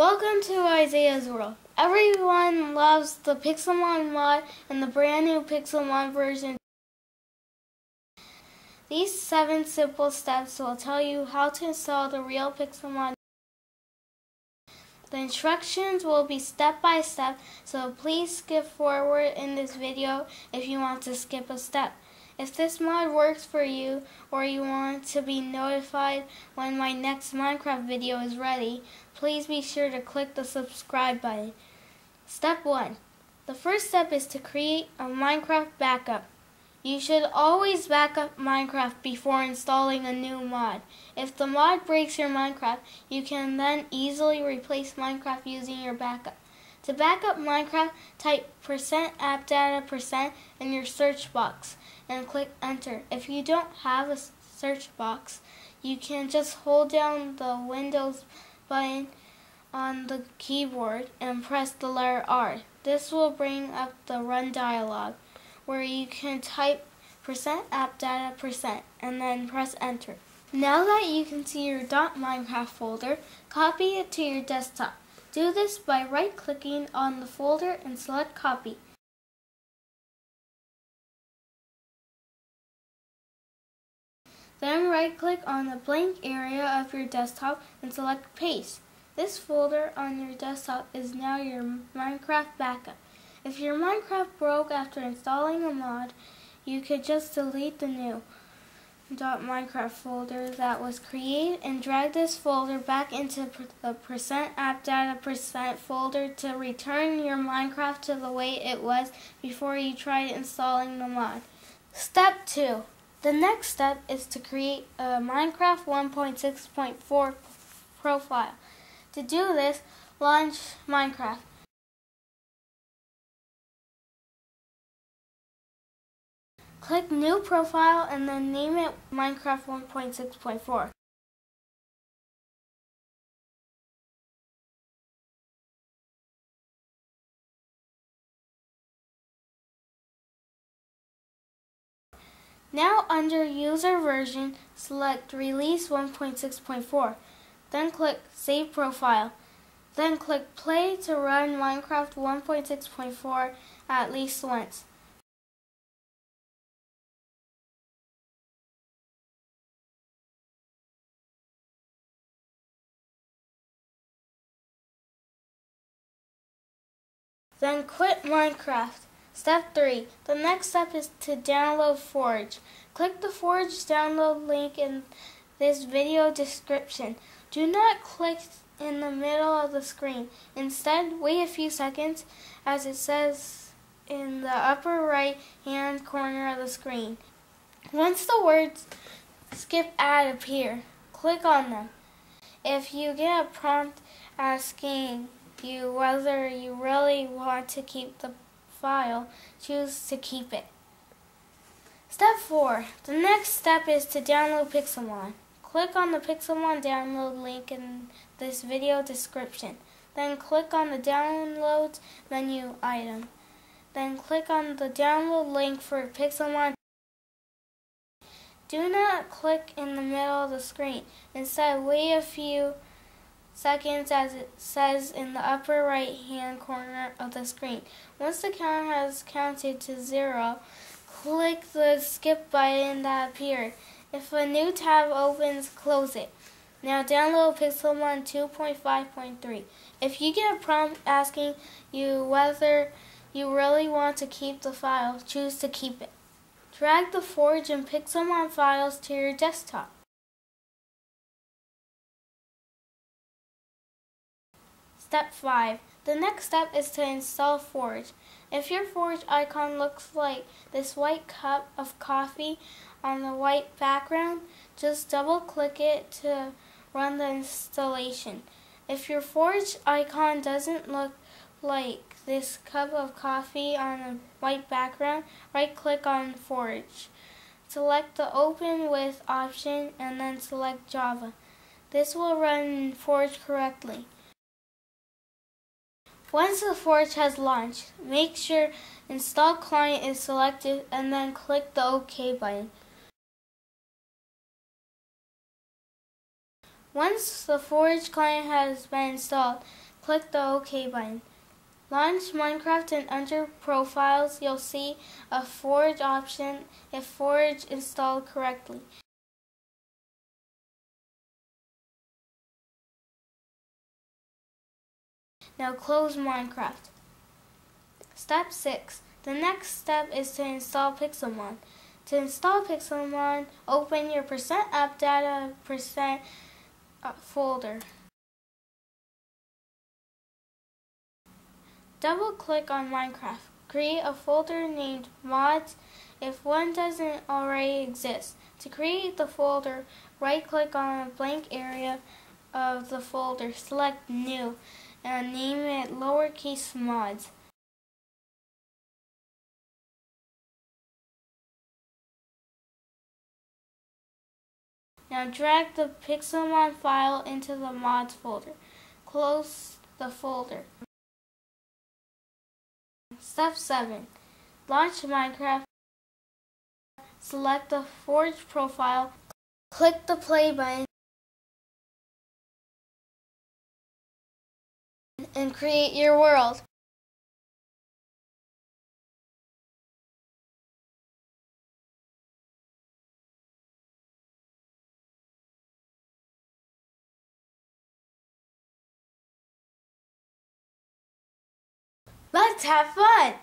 Welcome to Iseah's World. Everyone loves the Pixelmon mod and the brand new Pixelmon version. These seven simple steps will tell you how to install the real Pixelmon. The instructions will be step by step, so please skip forward in this video if you want to skip a step. If this mod works for you or you want to be notified when my next Minecraft video is ready, please be sure to click the subscribe button. Step 1. The first step is to create a Minecraft backup. You should always back up Minecraft before installing a new mod. If the mod breaks your Minecraft, you can then easily replace Minecraft using your backup. To back up Minecraft, type percent appdata percent in your search box and click enter. If you don't have a search box, you can just hold down the Windows button on the keyboard and press the letter R. This will bring up the run dialog where you can type percent appdata percent and then press enter. Now that you can see your .minecraft folder, copy it to your desktop. Do this by right-clicking on the folder and select copy. Then right-click on the blank area of your desktop and select paste. This folder on your desktop is now your Minecraft backup. If your Minecraft broke after installing a mod, you could just delete the new .minecraft folder that was created and drag this folder back into the percent appdata percent folder to return your Minecraft to the way it was before you tried installing the mod. Step 2. The next step is to create a Minecraft 1.6.4 profile. To do this, launch Minecraft. Click New Profile and then name it Minecraft 1.6.4. Now under User Version, select Release 1.6.4. Then click Save Profile. Then click Play to run Minecraft 1.6.4 at least once. Then quit Minecraft. Step 3. The next step is to download Forge. Click the Forge download link in this video description. Do not click in the middle of the screen. Instead, wait a few seconds as it says in the upper right hand corner of the screen. Once the words skip ad appear, click on them. If you get a prompt asking you whether you really want to keep the file, choose to keep it. Step 4. The next step is to download Pixelmon. Click on the Pixelmon download link in this video description. Then click on the Downloads menu item. Then click on the download link for Pixelmon. Do not click in the middle of the screen. Instead, wait a few seconds as it says in the upper right hand corner of the screen. Once the counter has counted to zero, click the skip button that appeared. If a new tab opens, close it. Now download Pixelmon 2.5.3. If you get a prompt asking you whether you really want to keep the file, choose to keep it. Drag the Forge and Pixelmon files to your desktop. Step 5. The next step is to install Forge. If your Forge icon looks like this white cup of coffee on the white background, just double click it to run the installation. If your Forge icon doesn't look like this cup of coffee on a white background, right click on Forge. Select the Open With option and then select Java. This will run Forge correctly. Once the Forge has launched, make sure Install Client is selected and then click the OK button. Once the Forge client has been installed, click the OK button. Launch Minecraft and under Profiles you'll see a Forge option if Forge installed correctly. Now close Minecraft. Step 6. The next step is to install Pixelmon. To install Pixelmon, open your percent app data percent uh, folder. Double click on Minecraft. Create a folder named mods if one doesn't already exist. To create the folder, right click on a blank area of the folder, select new, and name it lowercase mods. Now drag the Pixelmon file into the mods folder. Close the folder. Step 7. Launch Minecraft. Select the Forge profile. Click the play button. Create your world. Let's have fun!